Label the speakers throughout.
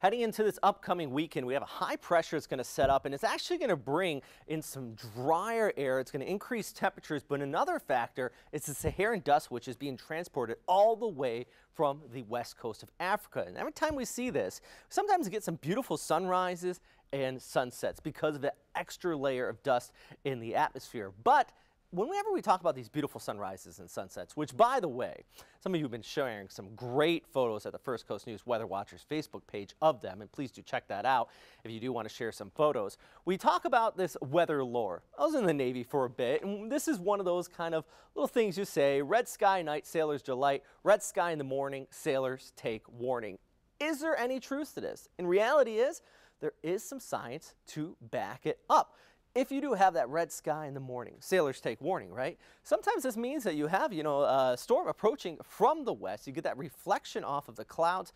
Speaker 1: Heading into this upcoming weekend, we have a high pressure that's going to set up and it's actually going to bring in some drier air. It's going to increase temperatures, but another factor is the Saharan dust, which is being transported all the way from the west coast of Africa. And every time we see this, sometimes we get some beautiful sunrises and sunsets because of the extra layer of dust in the atmosphere. But whenever we talk about these beautiful sunrises and sunsets, which by the way, some of you have been sharing some great photos at the First Coast News Weather Watchers Facebook page of them, and please do check that out if you do want to share some photos. We talk about this weather lore. I was in the Navy for a bit, and this is one of those kind of little things you say, red sky night, sailors delight, red sky in the morning, sailors take warning. Is there any truth to this? In reality is, there is some science to back it up if you do have that red sky in the morning, sailors take warning, right? Sometimes this means that you have, you know, a storm approaching from the west. You get that reflection off of the clouds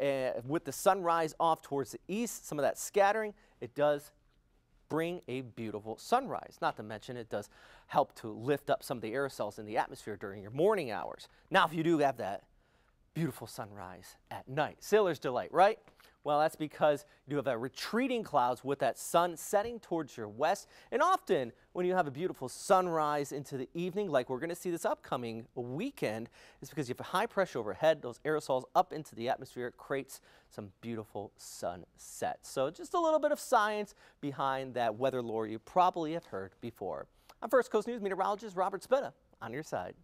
Speaker 1: uh, with the sunrise off towards the east, some of that scattering. It does bring a beautiful sunrise. Not to mention it does help to lift up some of the aerosols in the atmosphere during your morning hours. Now, if you do have that beautiful sunrise at night, sailor's delight, right? Well, that's because you have a retreating clouds with that sun setting towards your west. And often when you have a beautiful sunrise into the evening, like we're going to see this upcoming weekend, is because you have a high pressure overhead, those aerosols up into the atmosphere, creates some beautiful sunsets. So just a little bit of science behind that weather lore you probably have heard before. I'm First Coast News meteorologist Robert Speta on your side.